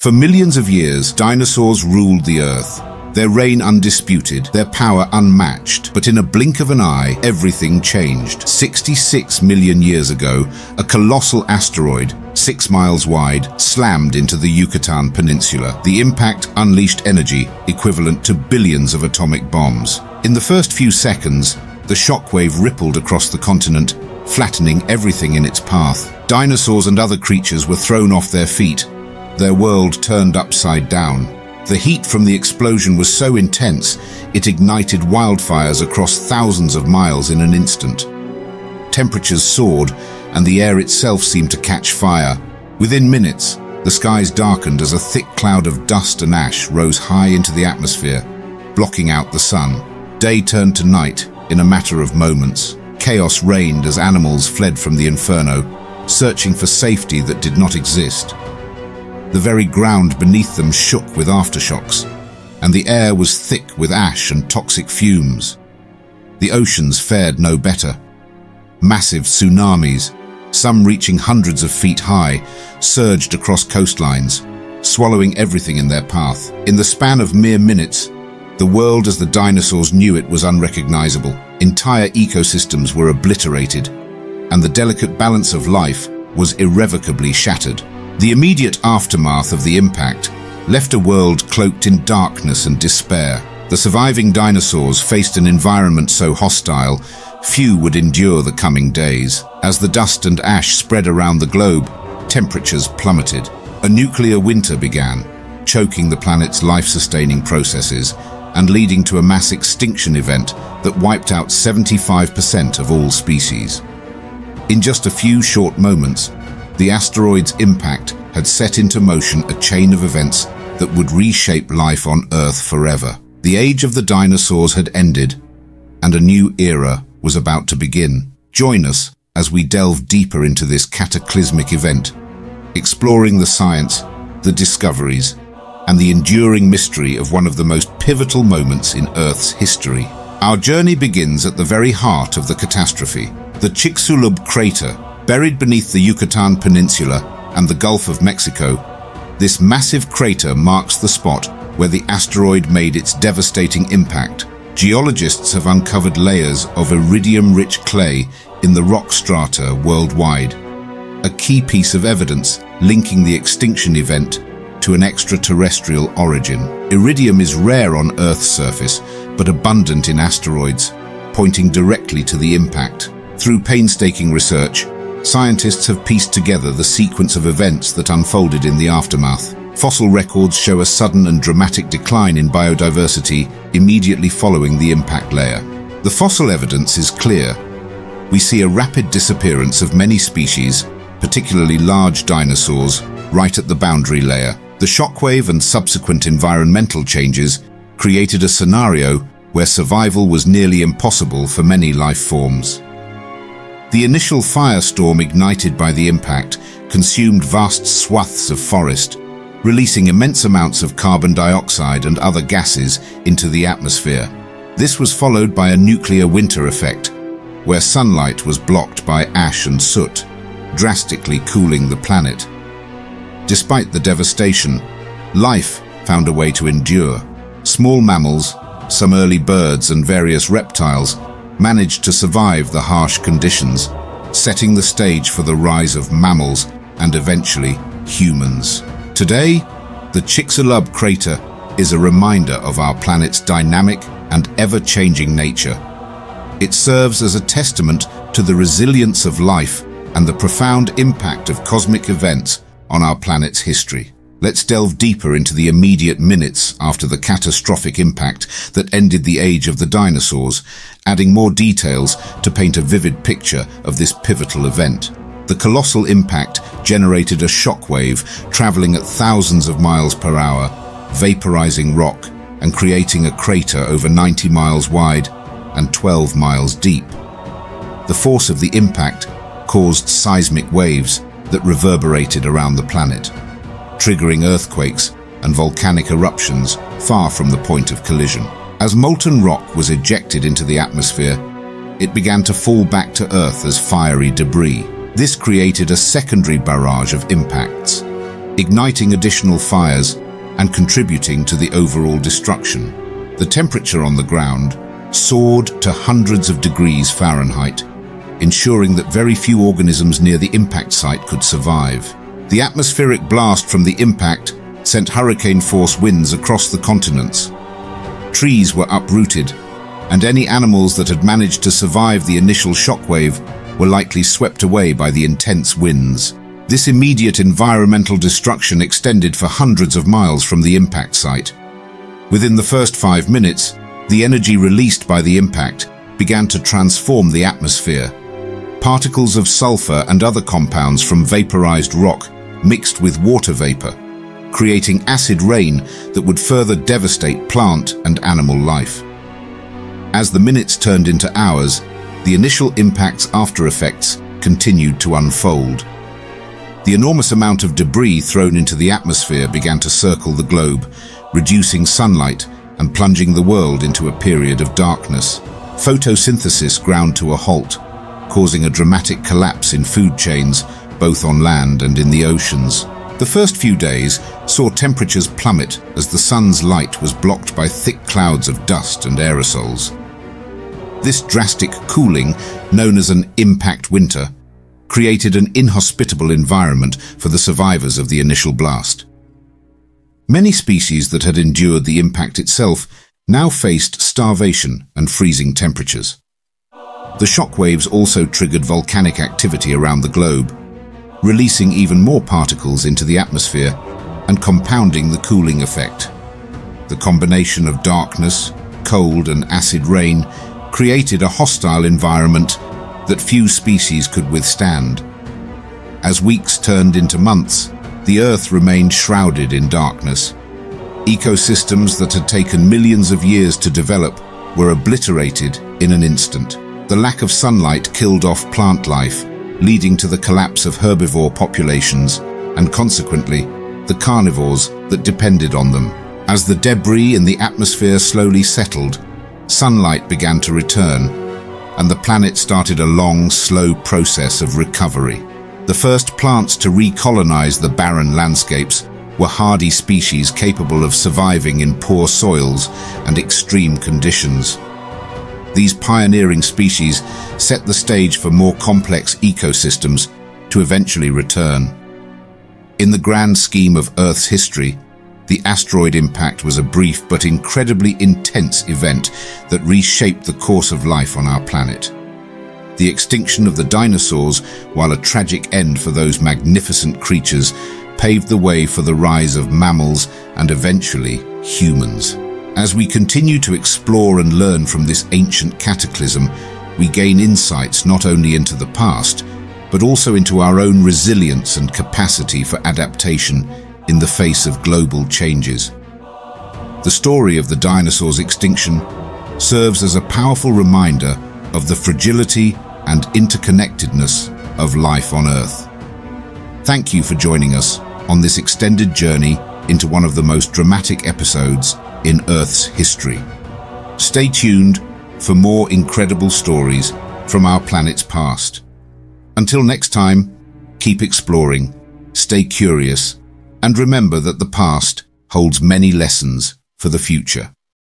For millions of years, dinosaurs ruled the Earth. Their reign undisputed, their power unmatched. But in a blink of an eye, everything changed. 66 million years ago, a colossal asteroid, six miles wide, slammed into the Yucatan Peninsula. The impact unleashed energy equivalent to billions of atomic bombs. In the first few seconds, the shockwave rippled across the continent, flattening everything in its path. Dinosaurs and other creatures were thrown off their feet, their world turned upside down. The heat from the explosion was so intense, it ignited wildfires across thousands of miles in an instant. Temperatures soared, and the air itself seemed to catch fire. Within minutes, the skies darkened as a thick cloud of dust and ash rose high into the atmosphere, blocking out the sun. Day turned to night in a matter of moments. Chaos reigned as animals fled from the inferno, searching for safety that did not exist. The very ground beneath them shook with aftershocks, and the air was thick with ash and toxic fumes. The oceans fared no better. Massive tsunamis, some reaching hundreds of feet high, surged across coastlines, swallowing everything in their path. In the span of mere minutes, the world as the dinosaurs knew it was unrecognizable. Entire ecosystems were obliterated, and the delicate balance of life was irrevocably shattered. The immediate aftermath of the impact left a world cloaked in darkness and despair. The surviving dinosaurs faced an environment so hostile, few would endure the coming days. As the dust and ash spread around the globe, temperatures plummeted. A nuclear winter began, choking the planet's life-sustaining processes and leading to a mass extinction event that wiped out 75% of all species. In just a few short moments, the asteroid's impact had set into motion a chain of events that would reshape life on Earth forever. The age of the dinosaurs had ended, and a new era was about to begin. Join us as we delve deeper into this cataclysmic event, exploring the science, the discoveries, and the enduring mystery of one of the most pivotal moments in Earth's history. Our journey begins at the very heart of the catastrophe, the Chicxulub crater Buried beneath the Yucatan Peninsula and the Gulf of Mexico, this massive crater marks the spot where the asteroid made its devastating impact. Geologists have uncovered layers of iridium-rich clay in the rock strata worldwide, a key piece of evidence linking the extinction event to an extraterrestrial origin. Iridium is rare on Earth's surface, but abundant in asteroids, pointing directly to the impact. Through painstaking research, scientists have pieced together the sequence of events that unfolded in the aftermath. Fossil records show a sudden and dramatic decline in biodiversity immediately following the impact layer. The fossil evidence is clear. We see a rapid disappearance of many species, particularly large dinosaurs, right at the boundary layer. The shockwave and subsequent environmental changes created a scenario where survival was nearly impossible for many life forms. The initial firestorm ignited by the impact consumed vast swaths of forest, releasing immense amounts of carbon dioxide and other gases into the atmosphere. This was followed by a nuclear winter effect, where sunlight was blocked by ash and soot, drastically cooling the planet. Despite the devastation, life found a way to endure. Small mammals, some early birds and various reptiles managed to survive the harsh conditions, setting the stage for the rise of mammals and eventually humans. Today, the Chicxulub crater is a reminder of our planet's dynamic and ever-changing nature. It serves as a testament to the resilience of life and the profound impact of cosmic events on our planet's history. Let's delve deeper into the immediate minutes after the catastrophic impact that ended the age of the dinosaurs, adding more details to paint a vivid picture of this pivotal event. The colossal impact generated a shockwave traveling at thousands of miles per hour, vaporizing rock and creating a crater over 90 miles wide and 12 miles deep. The force of the impact caused seismic waves that reverberated around the planet triggering earthquakes and volcanic eruptions far from the point of collision. As molten rock was ejected into the atmosphere, it began to fall back to Earth as fiery debris. This created a secondary barrage of impacts. igniting additional fires and contributing to the overall destruction. The temperature on the ground soared to hundreds of degrees Fahrenheit, ensuring that very few organisms near the impact site could survive. The atmospheric blast from the impact sent hurricane-force winds across the continents. Trees were uprooted, and any animals that had managed to survive the initial shockwave were likely swept away by the intense winds. This immediate environmental destruction extended for hundreds of miles from the impact site. Within the first five minutes, the energy released by the impact began to transform the atmosphere. Particles of sulfur and other compounds from vaporized rock mixed with water vapor, creating acid rain that would further devastate plant and animal life. As the minutes turned into hours, the initial impact's after effects continued to unfold. The enormous amount of debris thrown into the atmosphere began to circle the globe, reducing sunlight and plunging the world into a period of darkness. Photosynthesis ground to a halt, causing a dramatic collapse in food chains, both on land and in the oceans. The first few days saw temperatures plummet as the sun's light was blocked by thick clouds of dust and aerosols. This drastic cooling, known as an impact winter, created an inhospitable environment for the survivors of the initial blast. Many species that had endured the impact itself now faced starvation and freezing temperatures. The shockwaves also triggered volcanic activity around the globe, releasing even more particles into the atmosphere and compounding the cooling effect. The combination of darkness, cold and acid rain created a hostile environment that few species could withstand. As weeks turned into months, the Earth remained shrouded in darkness. Ecosystems that had taken millions of years to develop were obliterated in an instant. The lack of sunlight killed off plant life, leading to the collapse of herbivore populations and consequently the carnivores that depended on them. As the debris in the atmosphere slowly settled, sunlight began to return and the planet started a long, slow process of recovery. The first plants to recolonize the barren landscapes were hardy species capable of surviving in poor soils and extreme conditions. These pioneering species set the stage for more complex ecosystems to eventually return. In the grand scheme of Earth's history, the asteroid impact was a brief but incredibly intense event that reshaped the course of life on our planet. The extinction of the dinosaurs, while a tragic end for those magnificent creatures, paved the way for the rise of mammals and eventually humans. As we continue to explore and learn from this ancient cataclysm, we gain insights not only into the past, but also into our own resilience and capacity for adaptation in the face of global changes. The story of the dinosaurs' extinction serves as a powerful reminder of the fragility and interconnectedness of life on Earth. Thank you for joining us on this extended journey into one of the most dramatic episodes in Earth's history. Stay tuned for more incredible stories from our planet's past. Until next time, keep exploring, stay curious, and remember that the past holds many lessons for the future.